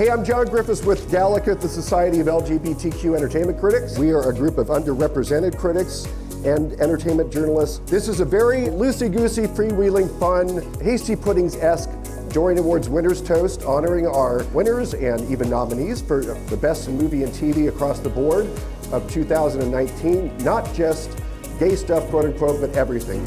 Hey, I'm John Griffiths with GALECA, the Society of LGBTQ Entertainment Critics. We are a group of underrepresented critics and entertainment journalists. This is a very loosey goosey, freewheeling, fun, hasty puddings esque Dorian Awards Winners Toast, honoring our winners and even nominees for the best in movie and TV across the board of 2019. Not just gay stuff, quote unquote, but everything.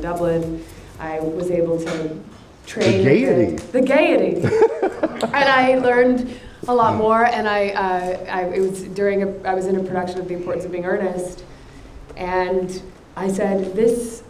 Dublin, I was able to train. The gaiety. The, the gaiety. and I learned a lot more. And I, uh, I, it was during a, I was in a production of The Importance of Being Earnest, and I said, this,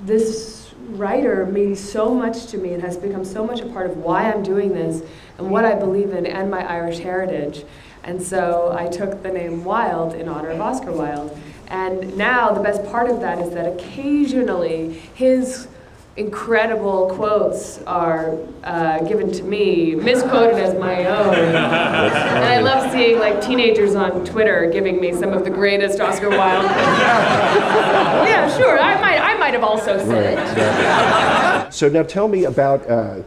this writer means so much to me and has become so much a part of why I'm doing this and what I believe in and my Irish heritage. And so I took the name Wilde in honor of Oscar Wilde. And now the best part of that is that occasionally his incredible quotes are uh, given to me, misquoted as my own. and I love seeing like teenagers on Twitter giving me some of the greatest Oscar Wilde. yeah, sure. I might, I might have also said right. it. so now tell me about. Uh,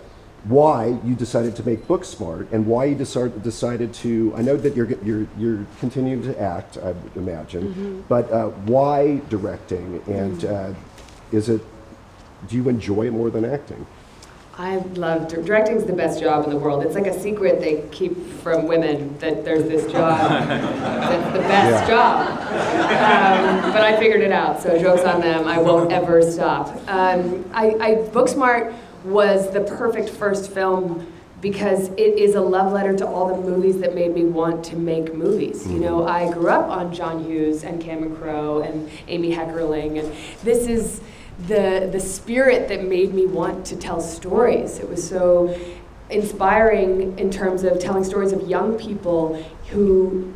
why you decided to make Booksmart and why you decided decided to. I know that you're you're you're continuing to act, I would imagine, mm-hmm. but uh, why directing? And mm-hmm. uh, is it? Do you enjoy it more than acting? I love directing is the best job in the world. It's like a secret they keep from women that there's this job that's the best yeah. job. Um, but I figured it out, so jokes on them. I won't ever stop. Um, I, I Booksmart was the perfect first film because it is a love letter to all the movies that made me want to make movies. You know, mm-hmm. I grew up on John Hughes and Cameron Crowe and Amy Heckerling, and this is the the spirit that made me want to tell stories. It was so inspiring in terms of telling stories of young people who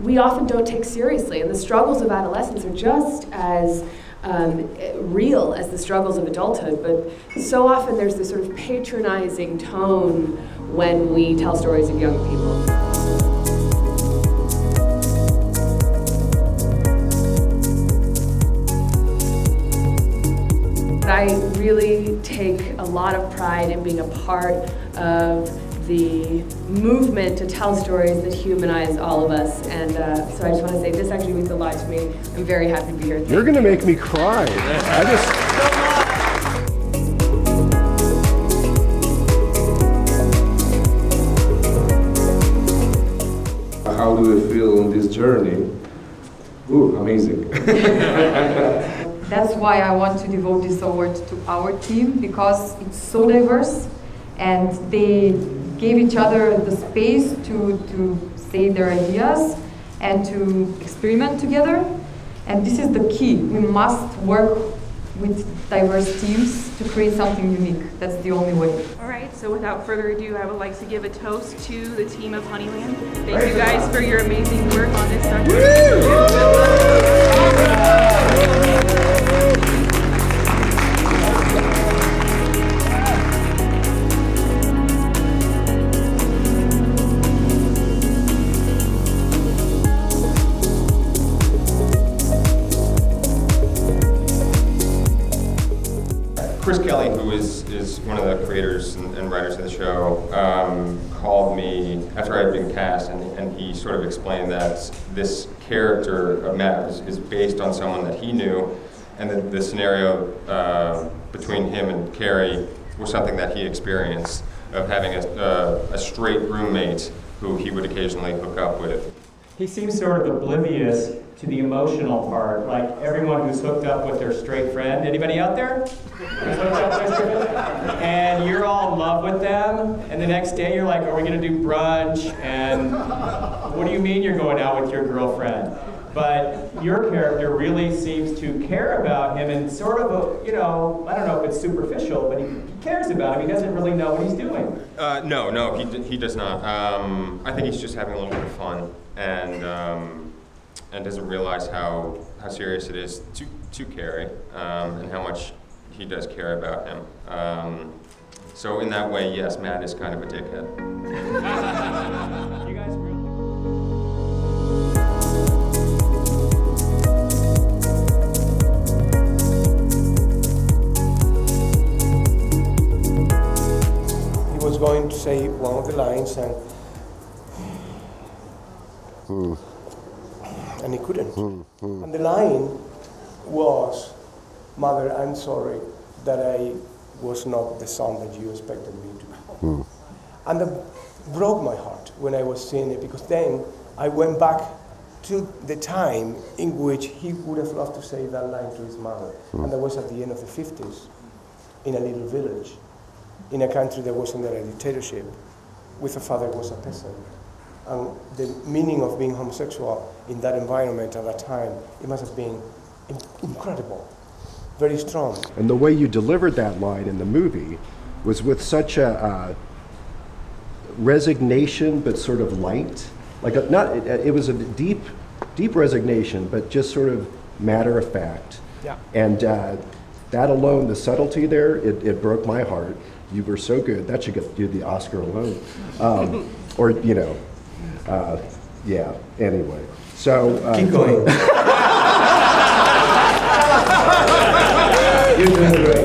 we often don't take seriously, and the struggles of adolescence are just as um, real as the struggles of adulthood, but so often there's this sort of patronizing tone when we tell stories of young people. I really take a lot of pride in being a part of the movement to tell stories that humanize all of us. And uh, so I just want to say this actually means a lot to me. I'm very happy to be here. Thank You're going to make me cry. I just. How do you feel on this journey? Ooh, amazing. That's why I want to devote this award to our team because it's so diverse and they gave each other the space to, to say their ideas and to experiment together. And this is the key. We must work with diverse teams to create something unique. That's the only way. All right, so without further ado, I would like to give a toast to the team of Honeyland. Thank you guys for your amazing work on this documentary. Chris Kelly, who is, is one of the creators and, and writers of the show, um, called me after I had been cast, and, and he sort of explained that this character of Matt is, is based on someone that he knew, and that the scenario uh, between him and Carrie was something that he experienced of having a, uh, a straight roommate who he would occasionally hook up with. he seems sort of oblivious to the emotional part. Like everyone who's hooked up with their straight friend. Anybody out there? And you're all in love with them, and the next day you're like, "Are we gonna do brunch?" And what do you mean you're going out with your girlfriend? But your character really seems to care about him and sort of, a, you know, I don't know if it's superficial, but he, cares about him. He doesn't really know what he's doing. Uh, no, no, he, he does not. Um, I think he's just having a little bit of fun and um, and doesn't realize how how serious it is to to Carrie um, and how much he does care about him. Um, so in that way, yes, Matt is kind of a dickhead. You guys really. he was going to say one of the lines and and he couldn't. And the line was, "Mother, I'm sorry that I was not the son that you expected me to be." And that broke my heart when I was seeing it because then I went back to the time in which he would have loved to say that line to his mother, and that was at the end of the 50s in a little village in a country that was under a dictatorship, with a father who was a peasant. And the meaning of being homosexual in that environment at that time, it must have been incredible, very strong. And the way you delivered that line in the movie was with such a uh, resignation, but sort of light. Like a, not, it, it was a deep, deep resignation, but just sort of matter of fact. Yeah. And uh, that alone, the subtlety there, it, it broke my heart. You were so good. That should get you the Oscar alone. Um, or you know, uh, yeah. Anyway, so uh, Keep going. You're doing great.